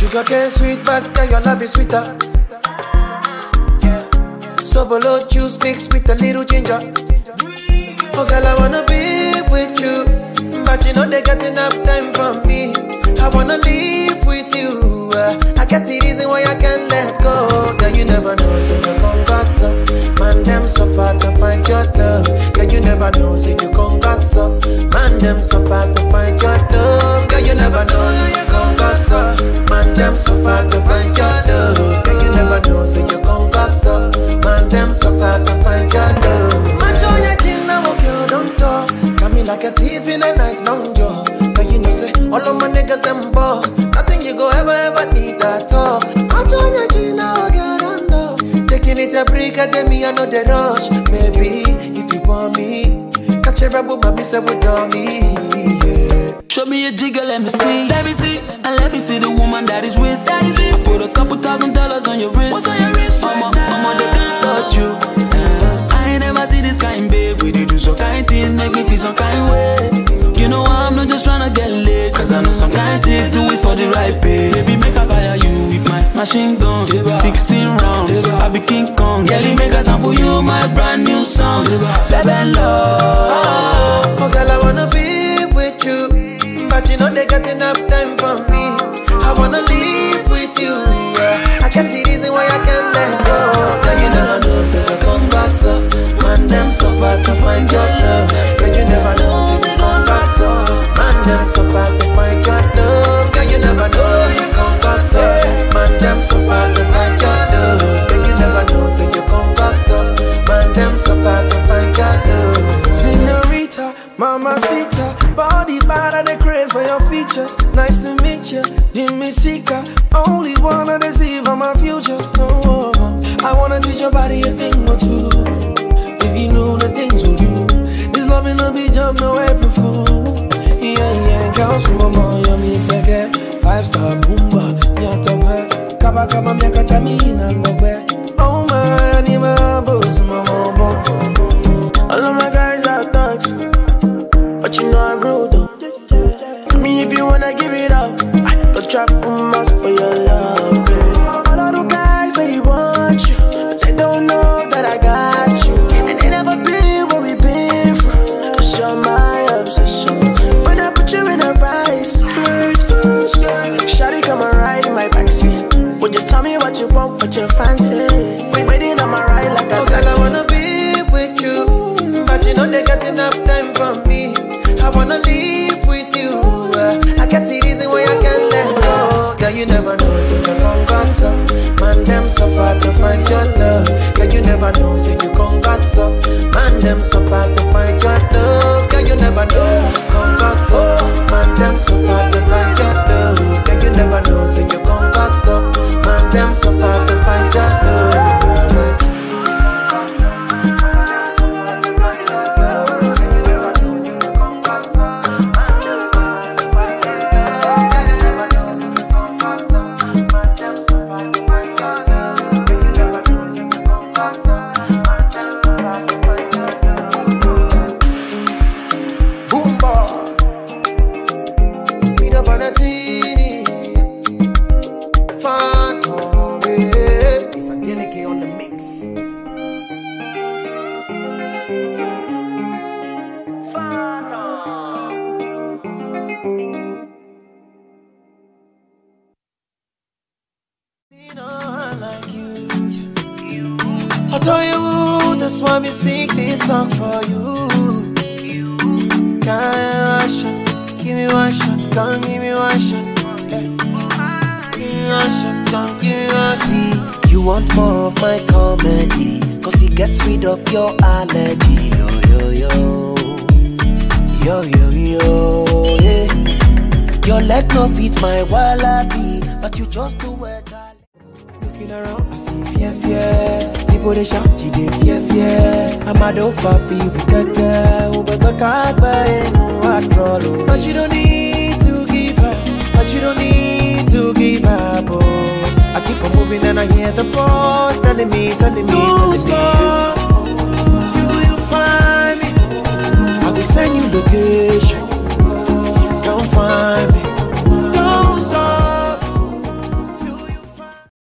Sugar cane sweet, but girl, your love is sweeter. Sobolo juice mixed with a little ginger. Oh girl, I wanna be with you, but you know they got enough time for me. I wanna live with you. uh, I get the reason why I can't let go. Girl, you never know, so you gon' gossip. Man, them so far to find your love. Girl, you never know, so you gon' gossip. Man, them so far to find your love. Girl, you never know, don't. Got me like a thief in the night, long jaw. But you know, say, all of my niggas, them ball. Nothing you go ever, ever need at all. Match on your get under. Taking it a break, then me, I know the rush. Maybe, if you want me, catch a rebel, my miss with me. Show me a jigger, let me see. Let me see. And let me see the woman that is with. That is with. I put a couple thousand dollars on your wrist. What's on your wrist? Mama, mama, they can't touch you. It for the right pay. Baby, make I fire you with my machine gun. 16 rounds. I be King Kong. Girlie, make I sample you my brand new song. Baby, love. Oh, girl, I wanna be with you, but you know they got enough time for me. I wanna live with you. Yeah. I can't see reason why I can't let go. Girl, you never know, say you come back so. Man, them so far to find your love. Girl, you never know, say you come back so. Man, them so Nice to meet you, Jimmy Seeker. Only wanna deceive on my future. Oh, I wanna teach your body a thing or two. If you know the things we do, this love a be joke, no April fool. Yeah, yeah, girls, mama, yummy second. Five star boomba, nyatabe. Kaba kaba miaka tamina ngogbe. Tell me what you want, what you fancy? Wait, waiting on my ride like a Oh, girl, I wanna be with you, but you know they got enough time for me. I wanna live with you. uh, I get the reason why I can't let go. Girl, you never know, so you gon' gossip. Man, them so far to find your love. Girl, you never know, so you gon' gossip. Man, them so I told oh, you that's why we sing this song for you. Can shot, give me one shot, come give me one shot. Give me one shot, come give me one shot. You want more of my comedy, cause it gets rid of your allergy. Yo, yo, yo. Yo, yo, yo. Yeah. Your leg no fit my wallaby, but you just do it. Looking around, I see fear, fear. People they shout, you dey fear, fear. I'm a dope for people, keke. Ube go kagba enu atrolo. But you don't need to give up. But you don't need to give up. Oh. I keep on moving and I hear the voice telling me, telling me, telling me.